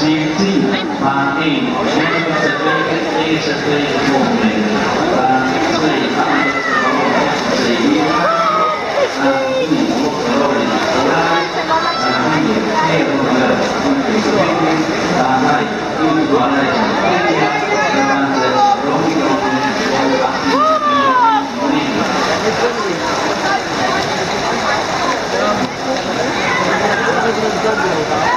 Safety và A nên sẽ gây kết A sẽ gây một mình và sẽ tạo được sự bảo vệ sự yêu và những cuộc bảo vệ của ai và những điều theo người và lại yêu của ai Obrigado.